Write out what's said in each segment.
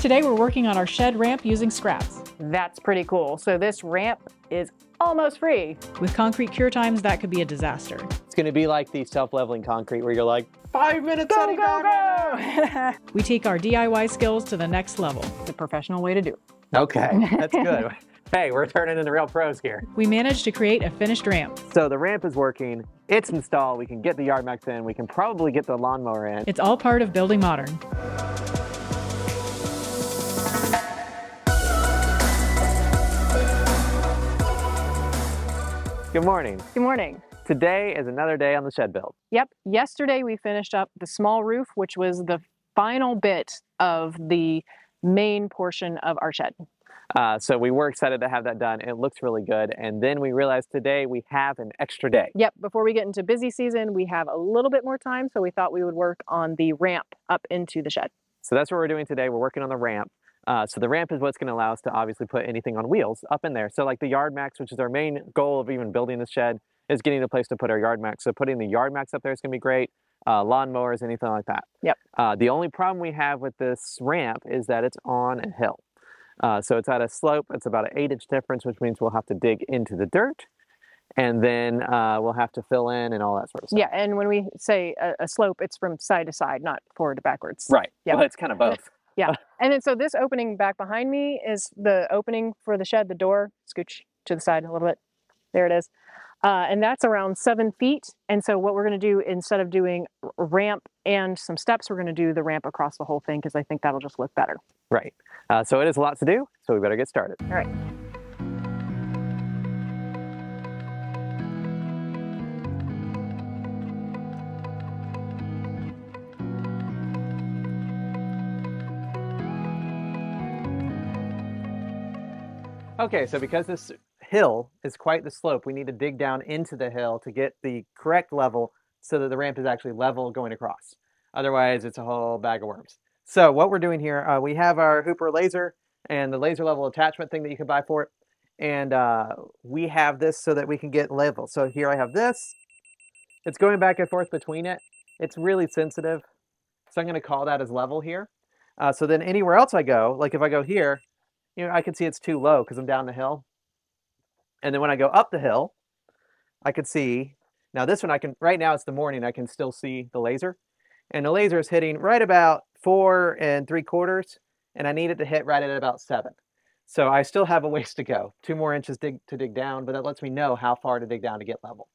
Today we're working on our shed ramp using scraps. That's pretty cool. So this ramp is almost free. With concrete cure times, that could be a disaster. It's going to be like the self-leveling concrete where you're like, five minutes Go, out of go, go! We take our DIY skills to the next level. the professional way to do it. Okay, that's good. hey, we're turning into real pros here. We managed to create a finished ramp. So the ramp is working. It's installed. We can get the yard max in. We can probably get the lawnmower in. It's all part of building modern. Good morning. Good morning. Today is another day on the shed build. Yep, yesterday we finished up the small roof, which was the final bit of the main portion of our shed. Uh, so we were excited to have that done. It looks really good. And then we realized today we have an extra day. Yep, before we get into busy season, we have a little bit more time, so we thought we would work on the ramp up into the shed. So that's what we're doing today. We're working on the ramp. Uh, so the ramp is what's going to allow us to obviously put anything on wheels up in there. So like the yard max, which is our main goal of even building this shed, is getting a place to put our yard max. So putting the yard max up there is going to be great. Uh, lawnmowers, anything like that. Yep. Uh, the only problem we have with this ramp is that it's on a hill. Uh, so it's at a slope. It's about an eight inch difference, which means we'll have to dig into the dirt and then uh, we'll have to fill in and all that sort of stuff. Yeah, and when we say a, a slope, it's from side to side, not forward to backwards. Right. Yeah, Well, it's kind of both. And then so this opening back behind me is the opening for the shed, the door. Scooch to the side a little bit. There it is. Uh, and that's around seven feet. And so what we're going to do instead of doing ramp and some steps, we're going to do the ramp across the whole thing because I think that'll just look better. Right. Uh, so it is a lot to do. So we better get started. All right. Okay, so because this hill is quite the slope, we need to dig down into the hill to get the correct level so that the ramp is actually level going across. Otherwise, it's a whole bag of worms. So what we're doing here, uh, we have our Huepar laser and the laser level attachment thing that you can buy for it. And uh, we have this so that we can get level. So here I have this. It's going back and forth between it. It's really sensitive. So I'm going to call that as level here. Uh, so then anywhere else I go, like if I go here, you know, I can see it's too low because I'm down the hill. And then when I go up the hill, I could see, now this one I can, right now it's the morning, I can still see the laser. And the laser is hitting right about four and three quarters, and I need it to hit right at about seven. So I still have a ways to go, two more inches dig, to dig down, but that lets me know how far to dig down to get level.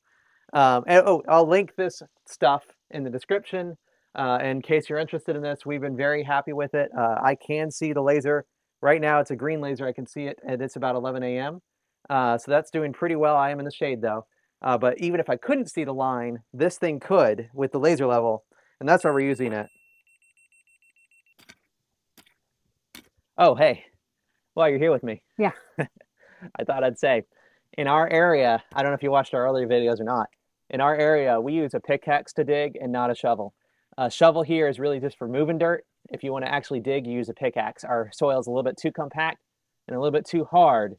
Um, and, oh, I'll link this stuff in the description uh, in case you're interested in this. We've been very happy with it. Uh, I can see the laser Right now it's a green laser. I can see it and it's about 11 a.m. Uh, so that's doing pretty well. I am in the shade though. Uh, but even if I couldn't see the line, this thing could with the laser level. And that's why we're using it. Oh, hey, while you're here with me. Yeah. I thought I'd say, in our area, I don't know if you watched our earlier videos or not. In our area, we use a pickaxe to dig and not a shovel. A shovel here is really just for moving dirt. If you want to actually dig, you use a pickaxe. Our soil is a little bit too compact and a little bit too hard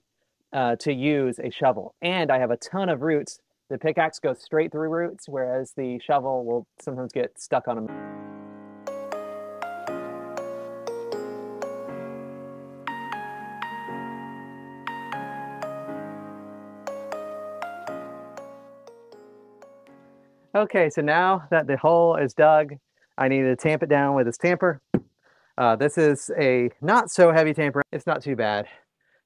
uh, to use a shovel. And I have a ton of roots. The pickaxe goes straight through roots, whereas the shovel will sometimes get stuck on them. Okay, so now that the hole is dug, I need to tamp it down with this tamper. Uh, this is a not so heavy tamper. It's not too bad,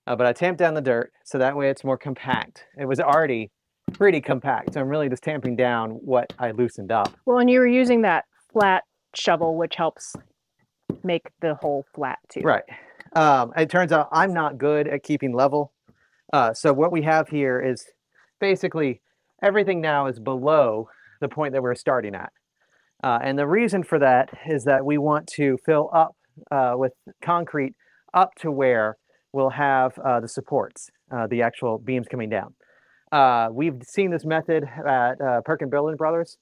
uh, but I tamped down the dirt so that way it's more compact. It was already pretty compact, so I'm really just tamping down what I loosened up. Well, and you were using that flat shovel, which helps make the hole flat too. Right. Um, it turns out I'm not good at keeping level. Uh, so what we have here is basically everything now is below the point that we're starting at. Uh, and the reason for that is that we want to fill up uh, with concrete up to where we'll have uh, the supports, uh, the actual beams coming down. Uh, we've seen this method at uh, Perkin Building Brothers.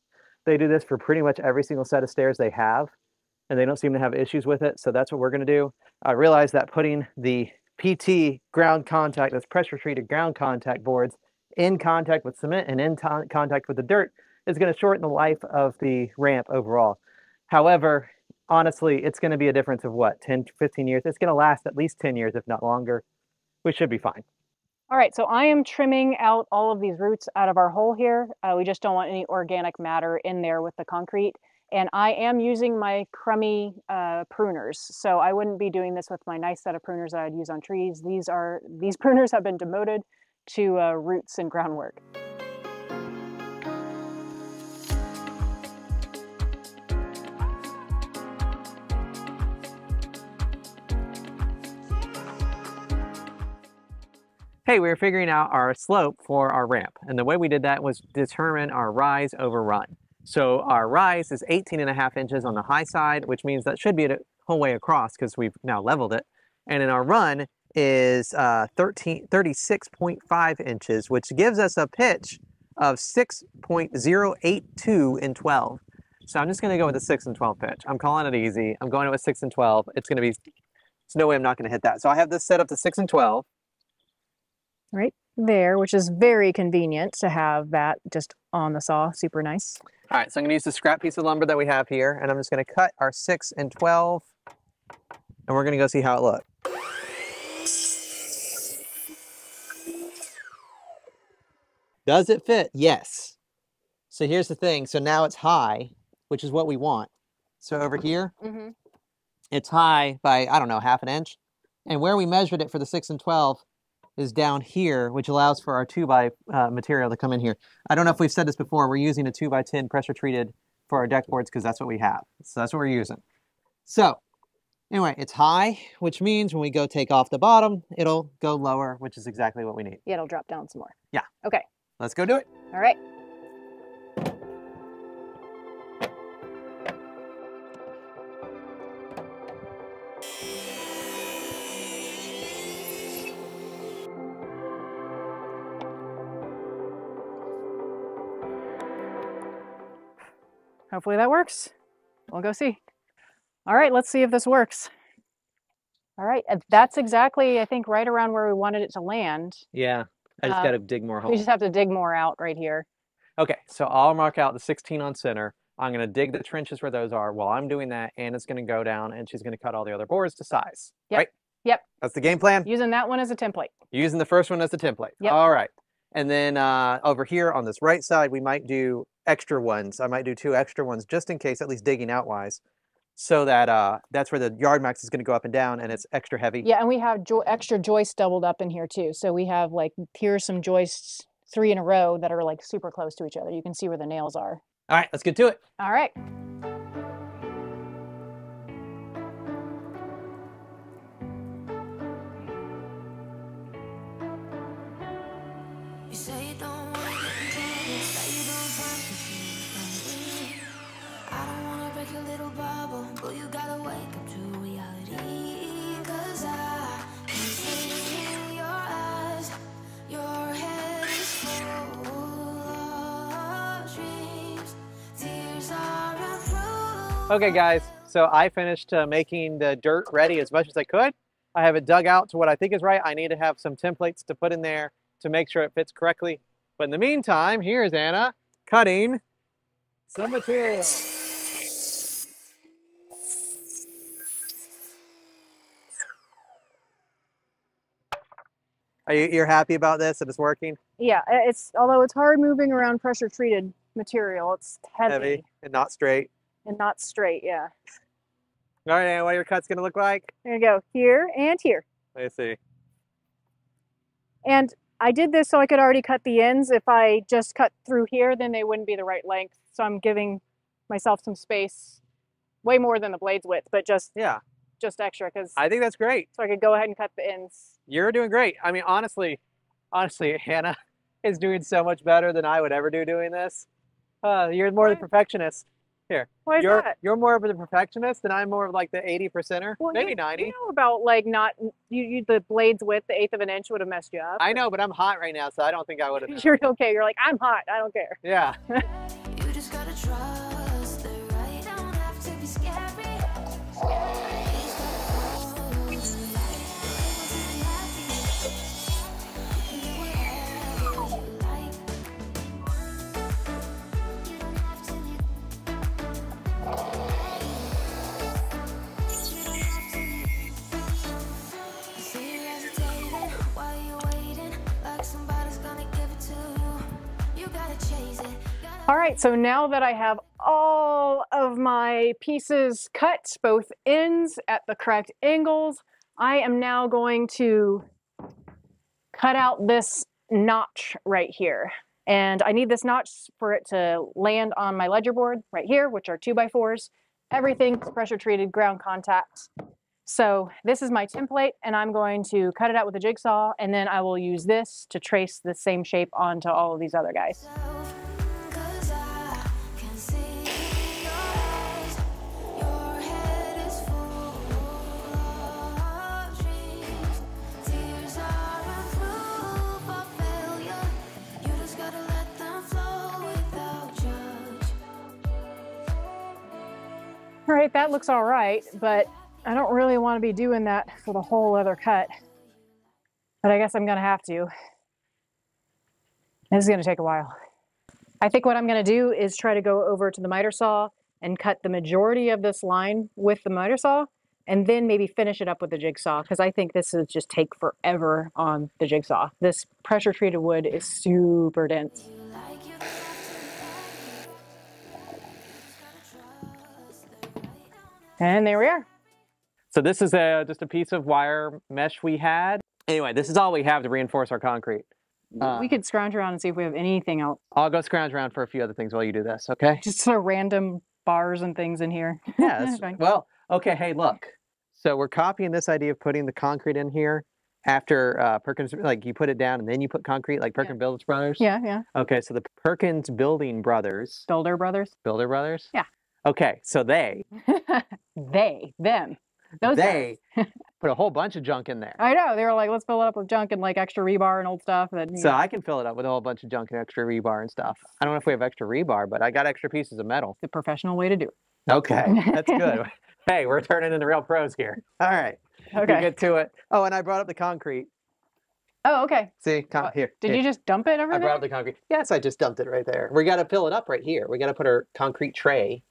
They do this for pretty much every single set of stairs they have, and they don't seem to have issues with it. So that's what we're going to do. I realize that putting the PT ground contact, those pressure treated ground contact boards, in contact with cement and in contact with the dirt is going to shorten the life of the ramp overall. However, honestly, it's going to be a difference of what, 10, 15 years? It's going to last at least 10 years, if not longer. We should be fine. All right, so I am trimming out all of these roots out of our hole here. Uh, we just don't want any organic matter in there with the concrete. And I am using my crummy uh, pruners. So I wouldn't be doing this with my nice set of pruners that I'd use on trees. These are these pruners have been demoted to uh, roots and groundwork. Hey, we were figuring out our slope for our ramp. And the way we did that was determine our rise over run. So our rise is 18 and a half inches on the high side, which means that should be a whole way across because we've now leveled it. And in our run is uh, 13, 36.5 inches, which gives us a pitch of 6.082 in 12. So I'm just going to go with a 6 and 12 pitch. I'm calling it easy. I'm going with 6 and 12. It's going to be, there's no way I'm not going to hit that. So I have this set up to 6 and 12. Right there, which is very convenient to have that just on the saw. Super nice. All right, so I'm going to use the scrap piece of lumber that we have here, and I'm just going to cut our 6 and 12, and we're going to go see how it looks. Does it fit? Yes. So here's the thing. So now it's high, which is what we want. So over here, Mm-hmm. it's high by, I don't know, half an inch. And where we measured it for the 6 and 12 is down here, which allows for our 2 by uh, material to come in here. I don't know if we've said this before, we're using a 2 by 10 pressure treated for our deck boards because that's what we have. So that's what we're using. So anyway, it's high, which means when we go take off the bottom, it'll go lower, which is exactly what we need. Yeah, it'll drop down some more. Yeah. Okay. Let's go do it. All right. Hopefully that works. We'll go see. All right, let's see if this works. All right, that's exactly, I think, right around where we wanted it to land. Yeah, I just Uh, got to dig more holes. We just have to dig more out right here. Okay, so I'll mark out the 16 on center. I'm going to dig the trenches where those are. While I'm doing that, Anna's going to go down and she's going to cut all the other boards to size. Yep. Right? Yep. That's the game plan. Using that one as a template. Using the first one as the template. Yep. All right. And then uh, over here on this right side, we might do extra ones. I might do two extra ones just in case, at least digging out wise, so that uh, that's where the yard max is going to go up and down and it's extra heavy. Yeah, and we have jo- extra joists doubled up in here too. So we have like here's some joists, three in a row that are like super close to each other. You can see where the nails are. All right, let's get to it. All right. Gotta wake up to reality. Cause I can see your eyes, your head is full of dreams. Tears are. Okay, guys. So I finished uh, making the dirt ready as much as I could. I have it dug out to what I think is right. I need to have some templates to put in there to make sure it fits correctly. But in the meantime, here's Anna cutting some material. Are you you're happy about this that it's working? Yeah, it's although it's hard moving around pressure treated material, it's heavy, Heavy and not straight. and not straight. Yeah. All right, Anna, what are your cuts gonna look like? There you go. Here and here. Let's see. And I did this so I could already cut the ends. If I just cut through here, then they wouldn't be the right length. So I'm giving myself some space, way more than the blade's width, but just Yeah, just extra because I think that's great. so I could go ahead and cut the ends. You're doing great. I mean, honestly, honestly, Anna is doing so much better than I would ever do doing this. Uh, you're more of the Why? perfectionist. Why is you're that? you're more of the perfectionist, and I'm more of like the 80 percenter, Well, maybe you, 90. You know about like not you, you the blade's width, the eighth of an inch would have messed you up. I know, but I'm hot right now, so I don't think I would have. You're okay. You're like I'm hot. I don't care. Yeah. right, so now that I have all of my pieces cut, both ends at the correct angles, I am now going to cut out this notch right here. And I need this notch for it to land on my ledger board right here, which are two by fours. Everything's pressure treated ground contact. So this is my template and I'm going to cut it out with a jigsaw and then I will use this to trace the same shape onto all of these other guys. All right, that looks all right, but I don't really want to be doing that for the whole other cut. But I guess I'm gonna have to. This is gonna take a while. I think what I'm gonna do is try to go over to the miter saw and cut the majority of this line with the miter saw and then maybe finish it up with the jigsaw because I think this would just take forever on the jigsaw. This pressure treated wood is super dense. And there we are. So this is a, just a piece of wire mesh we had. Anyway, this is all we have to reinforce our concrete. Uh, we could scrounge around and see if we have anything else. I'll go scrounge around for a few other things while you do this, okay? Just sort of random bars and things in here. Yeah, that's, Fine. well, okay, hey, look. So we're copying this idea of putting the concrete in here after uh, Perkins, like you put it down and then you put concrete, like Perkins Builders Brothers. Yeah, yeah. Okay, so the Perkins Building Brothers, Builder brothers. Builder Brothers. Yeah. Okay, so they, they, them. Those they put a whole bunch of junk in there. I know. They were like, let's fill it up with junk and like extra rebar and old stuff. And, So know, I can fill it up with a whole bunch of junk and extra rebar and stuff. I don't know if we have extra rebar, but I got extra pieces of metal. the professional way to do it. Okay, that's good. hey, we're turning into real pros here. All right, we Okay. get to it. Oh, and I brought up the concrete. Oh, okay. See, con- Uh, here. Did here. you just dump it over I there? brought up the concrete. Yes, I just dumped it right there. We got to fill it up right here. We got to put our concrete tray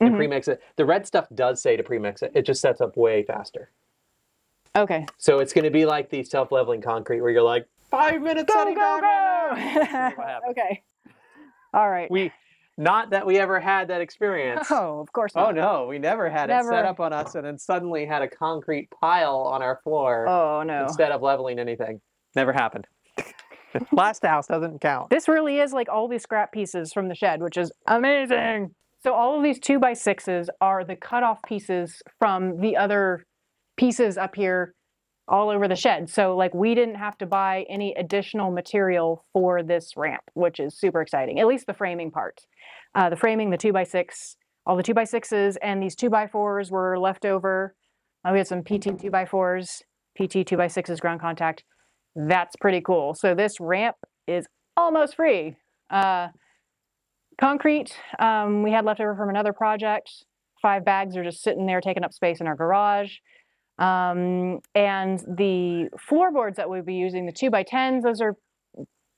and Mhm. pre-mix it. The red stuff does say to pre-mix it. It just sets up way faster. Okay. So it's going to be like the self-leveling concrete where you're like five minutes. Go, go, go! minutes. what happens. okay. All right. We, not that we ever had that experience. oh, of course Oh no, we never had it set up on us and then suddenly had a concrete pile on our floor Oh, no. instead of leveling anything. Never happened. Last house doesn't count. This really is like all these scrap pieces from the shed, which is amazing. So all of these two by sixes are the cutoff pieces from the other pieces up here all over the shed. So like we didn't have to buy any additional material for this ramp, which is super exciting. At least the framing part. Uh, the framing, the two by six, all the two by sixes and these two by fours were left over. Uh, we had some PT two by fours, PT two by sixes ground contact. That's pretty cool. So this ramp is almost free. Uh, concrete, um, we had left over from another project. Five bags are just sitting there taking up space in our garage. Um, and the floorboards that we'll be using, the two by tens, those are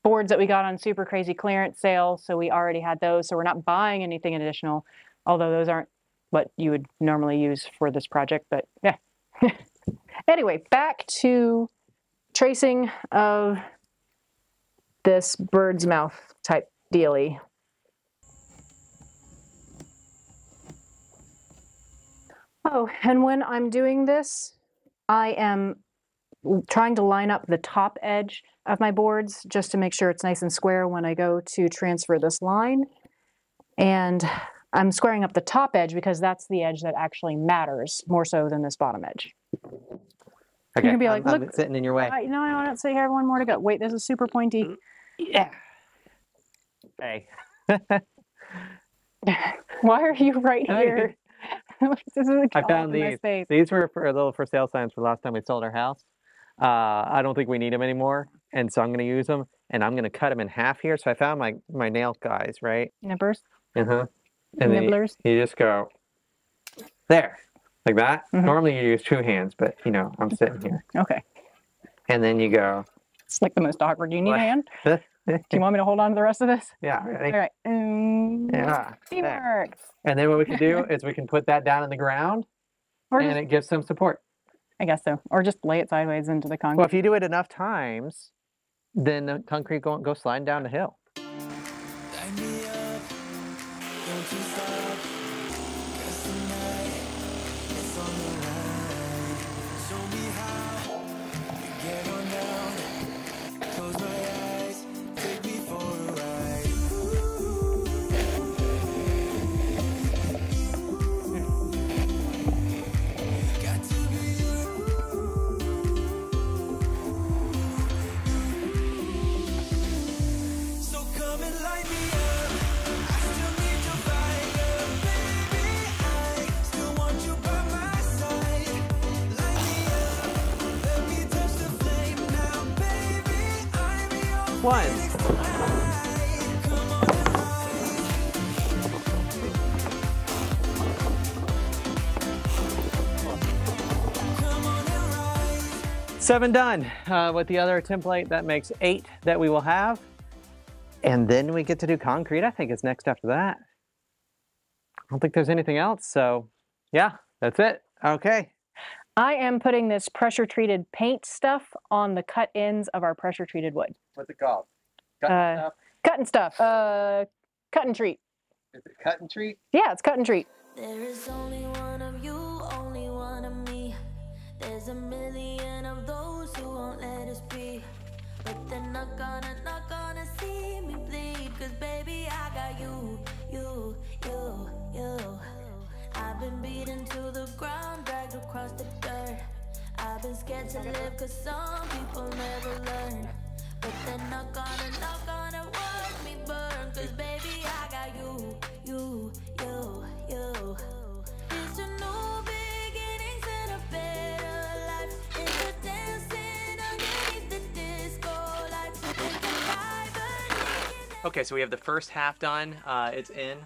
boards that we got on super crazy clearance sale. So we already had those. So we're not buying anything additional, although those aren't what you would normally use for this project. But yeah. anyway, back to tracing of this bird's mouth type dealy. Oh, and when I'm doing this, I am trying to line up the top edge of my boards just to make sure it's nice and square when I go to transfer this line. And I'm squaring up the top edge because that's the edge that actually matters more so than this bottom edge. Okay, can be like, I'm, I'm "Look, sitting in your way. I, no, I want to say here one more to go. Wait, this is super pointy. Mm, yeah. Hey. Why are you right here? this is a I found these. space. These were for a little for sale signs for the last time we sold our house. Uh, I don't think we need them anymore, and so I'm going to use them, and I'm going to cut them in half here. So I found my my nail guys, right? Nippers, Uh huh. And then you, nibblers. you just go there, like that. Mhm. Normally you use two hands, but you know I'm sitting here, Okay, and then you go. it's like the most awkward. Do you need a hand? Do you want me to hold on to the rest of this? yeah. Ready? All right. Um, Yeah. Teamwork. And then what we can do is we can put that down in the ground, Or and just, it gives some support. I guess so. Or just lay it sideways into the concrete. Well, if you do it enough times, then the concrete won't go sliding down the hill. One. Seven done. Uh, with the other template, that makes eight that we will have. And then we get to do concrete. I think it's next after that. I don't think there's anything else. So, yeah, that's it. Okay. I am putting this pressure treated paint stuff on the cut ends of our pressure treated wood. What's it called? Cut and Uh, stuff? Cut and stuff. Uh, cut and treat. Is it cut and treat? Yeah, it's cut and treat. There is only one I've been scared to live cause some people never learn. But they're not gonna, not gonna watch me burn. Cause baby, I got you, you, you, you. It's a new Okay, so we have the first half done. Uh, it's in.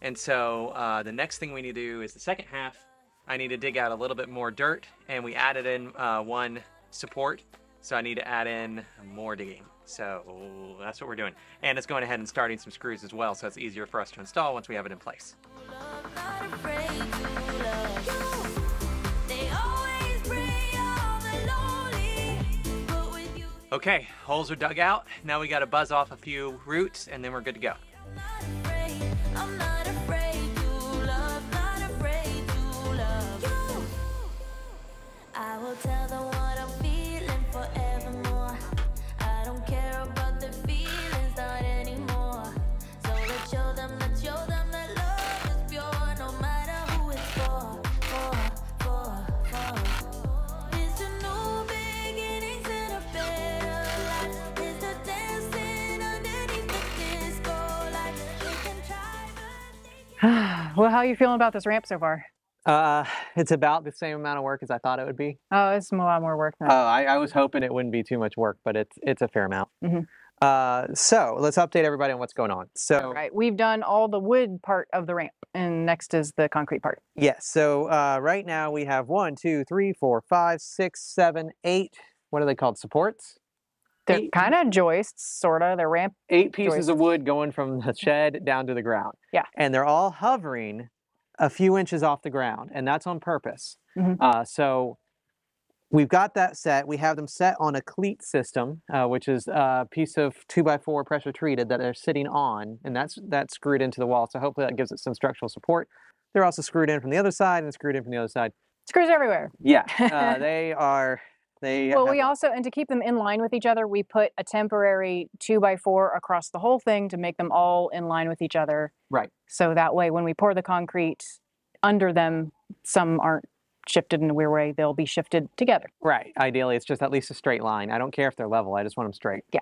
And so uh, the next thing we need to do is the second half. I need to dig out a little bit more dirt, and we added in uh, one support. So I need to add in more digging. So that's what we're doing. And it's going ahead and starting some screws as well, so it's easier for us to install once we have it in place. Okay, holes are dug out. Now we got to buzz off a few roots, and then we're good to go. Well, how are you feeling about this ramp so far? Uh, it's about the same amount of work as I thought it would be. Oh, it's a lot more work than Oh, I, I was hoping it wouldn't be too much work, but it's it's a fair amount. Mhm. Uh, so let's update everybody on what's going on. So Right. We've done all the wood part of the ramp, and next is the concrete part. yes, so uh, right now we have one, two, three, four, five, six, seven, eight. What are they called? Supports. They're kind of joists, sort of. They're ramp. Eight pieces of wood going from the shed down to the ground. Yeah. And they're all hovering a few inches off the ground, and that's on purpose. Mhm. Uh, so we've got that set. We have them set on a cleat system, uh, which is a piece of two by four pressure treated that they're sitting on, and that's that's screwed into the wall. So hopefully that gives it some structural support. They're also screwed in from the other side and screwed in from the other side. Screws everywhere. Yeah, uh, they are. They Well, we also, and to keep them in line with each other, we put a temporary two by four across the whole thing to make them all in line with each other. Right. So that way, when we pour the concrete under them, some aren't shifted in a weird way. They'll be shifted together. Right. Ideally, it's just at least a straight line. I don't care if they're level. I just want them straight. Yeah.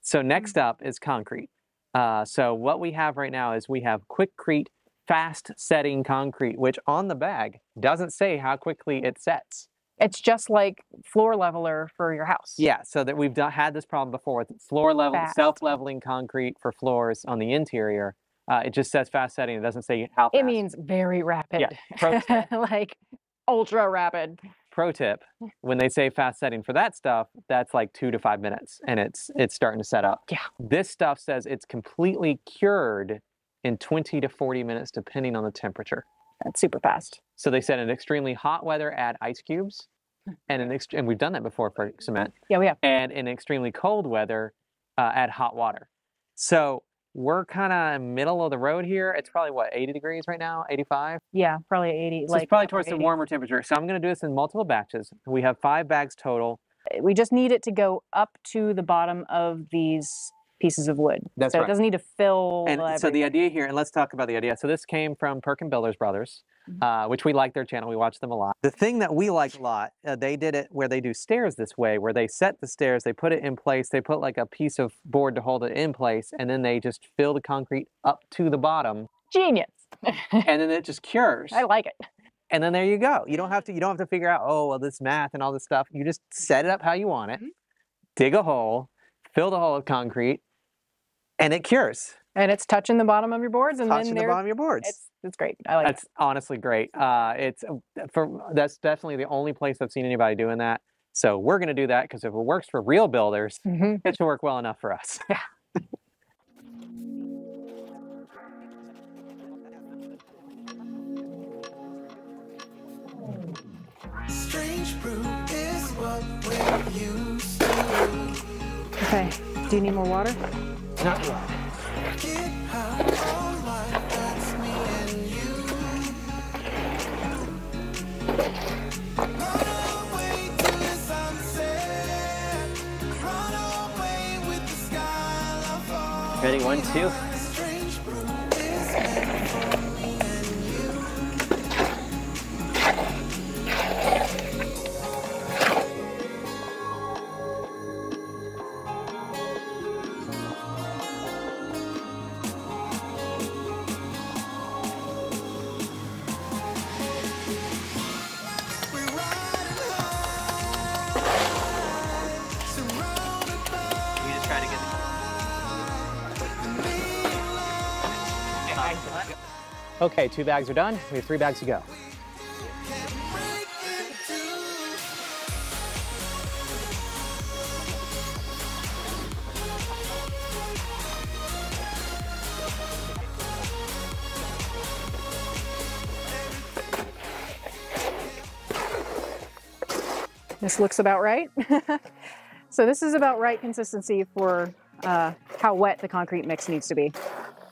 So next up is concrete. Uh, so what we have right now is we have Quikrete fast setting concrete, which on the bag doesn't say how quickly it sets. It's just like floor leveler for your house. Yeah. So that we've done, had this problem before with floor level, Fast. self-leveling concrete for floors on the interior. Uh, it just says fast setting. It doesn't say how. Fast. It means very rapid. pro tip. like ultra rapid. pro tip when they say fast setting for that stuff that's like two to five minutes and it's it's starting to set up Yeah. this stuff says it's completely cured in 20 to 40 minutes depending on the temperature That's super fast. So they said in extremely hot weather add ice cubes and in ext- and we've done that before for cement Yeah, we have. and in extremely cold weather uh, add hot water so we're kind of middle of the road here it's probably what 80 degrees right now 85 Yeah, probably 80. so like it's probably towards the warmer temperature so i'm going to do this in multiple batches we have five bags total We just need it to go up to the bottom of these pieces of wood. That's so right. it doesn't need to fill. And so the idea here, and let's talk about the idea. So this came from Perkin Builders Brothers. Uh, which we like their channel. We watch them a lot. The thing that we like a lot, uh, they did it where they do stairs this way, where they set the stairs, they put it in place, they put like a piece of board to hold it in place, and then they just fill the concrete up to the bottom, Genius. and then it just cures. I like it. And then there you go. You don't have to. You don't have to figure out. Oh, well, this math and all this stuff. You just set it up how you want it. Mhm. Dig a hole, fill the hole with concrete, and it cures. And it's touching the bottom of your boards, and Touching then the bottom of your boards. it's it's great. I like That's honestly great. Uh, it's uh, for that's definitely the only place I've seen anybody doing that. So we're going to do that because if it works for real builders, it. hmm it should work well enough for us. Strange brew is what we're. Okay. Do you need more water? Not yet. Ready? One, two. Okay, two bags are done. We have three bags to go. This looks about right. so this is about right consistency for uh, how wet the concrete mix needs to be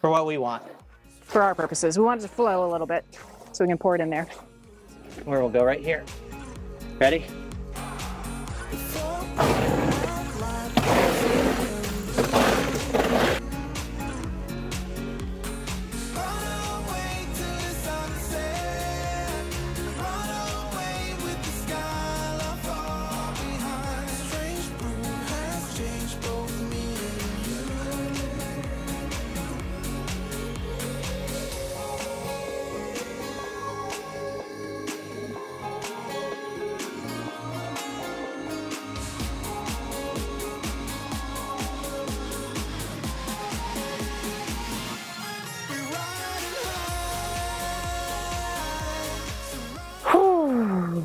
For what we want. For our purposes. We want it to flow a little bit so we can pour it in there. Where we'll go right here. Ready?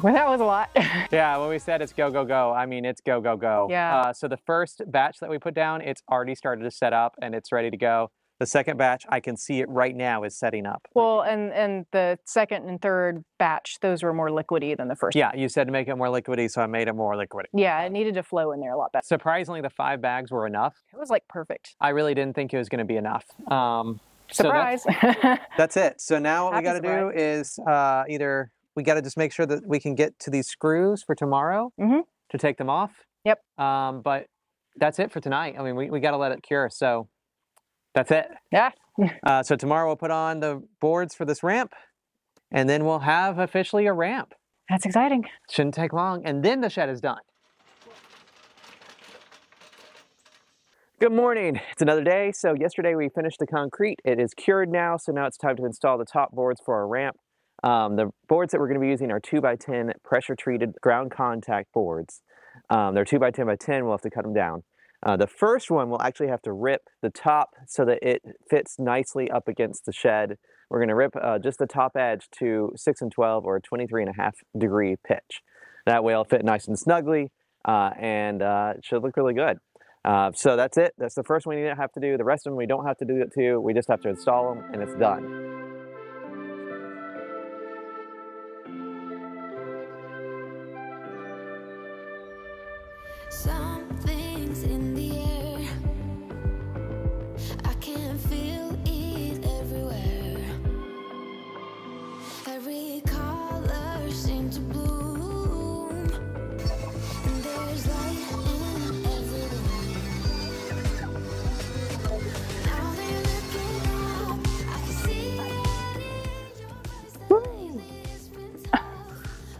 well, that was a lot. Yeah, when we said it's go, go, go, I mean it's go, go, go. Yeah. Uh, so the first batch that we put down, it's already started to set up and it's ready to go. The second batch, I can see it right now is setting up. well, and and the second and third batch, those were more liquidy than the first. Yeah, you said to make it more liquidy, so I made it more liquidy. Yeah, it needed to flow in there a lot better. Surprisingly, the five bags were enough. It was like perfect. I really didn't think it was going to be enough. Um, so that's- Surprise. That's it. So now what we got to do is uh, either we got to just make sure that we can get to these screws for tomorrow Mhm. to take them off. Yep. Um, but that's it for tonight. I mean, we, we got to let it cure. So that's it. yeah. Uh, so tomorrow we'll put on the boards for this ramp and then we'll have officially a ramp. That's exciting. Shouldn't take long. And then the shed is done. Good morning. It's another day. So yesterday we finished the concrete. It is cured now. So now it's time to install the top boards for our ramp. Um, the boards that we're going to be using are 2x10 pressure treated ground contact boards. Um, they're 2x10 by 10. We'll have to cut them down. Uh, the first one we'll actually have to rip the top so that it fits nicely up against the shed. We're going to rip uh, just the top edge to 6 and 12 or 23 and a half degree pitch. That way it'll fit nice and snugly uh, and uh, it should look really good. Uh, so that's it. That's the first one you have to do. The rest of them we don't have to do it too. We just have to install them and it's done.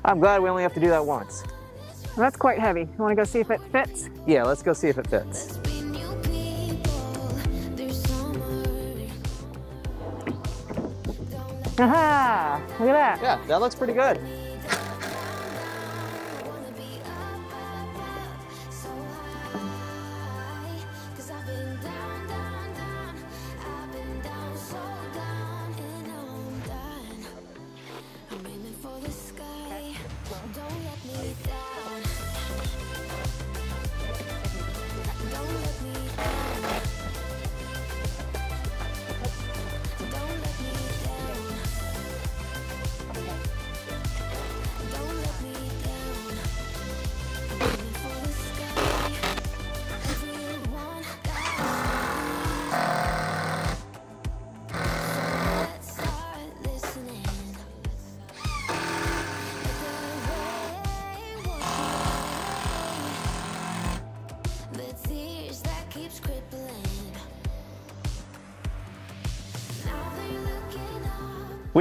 I'm glad we only have to do that once. Well, that's quite heavy. You want to go see if it fits? Yeah, let's go see if it fits. There's been new people. There's summer. Aha! Look at that. Yeah, that looks pretty good.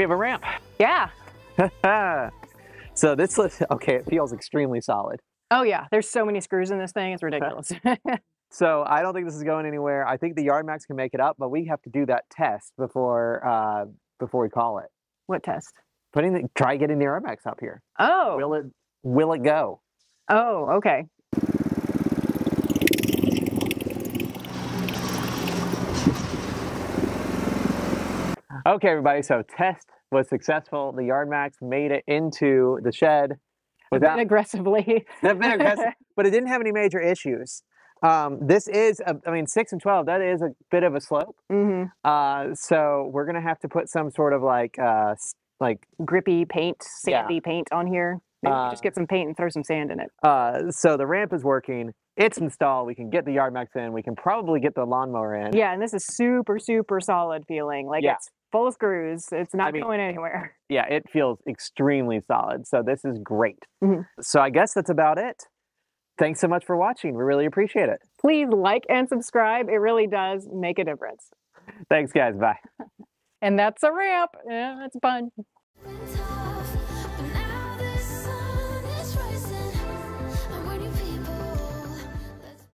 We have a ramp. Yeah. so this looks okay. It feels extremely solid. Oh yeah. There's so many screws in this thing. It's ridiculous. So I don't think this is going anywhere. I think the yard max can make it up, but we have to do that test before uh, before we call it. what test? Putting the, try getting the yard max up here. Oh. Will it will it go? Oh. Okay. Okay, everybody. So test was successful. The yard max made it into the shed without aggressively. a bit aggressive, but it didn't have any major issues. Um, this is, a, I mean, six and twelve. That is a bit of a slope. hmm Uh, so we're gonna have to put some sort of like, uh, like, Grippy paint, Yeah. sandy paint on here. Maybe could just Uh, get some paint and throw some sand in it. uh, so the ramp is working. It's installed. We can get the yard max in. We can probably get the lawnmower in. Yeah, and this is super, super solid feeling. Like Yeah. it's full screws. It's not mean- going anywhere. yeah, it feels extremely solid. So this is great. Mhm. So I guess that's about it. Thanks so much for watching. We really appreciate it. Please like and subscribe. It really does make a difference. Thanks, guys. Bye. And that's a ramp. Yeah, it's fun.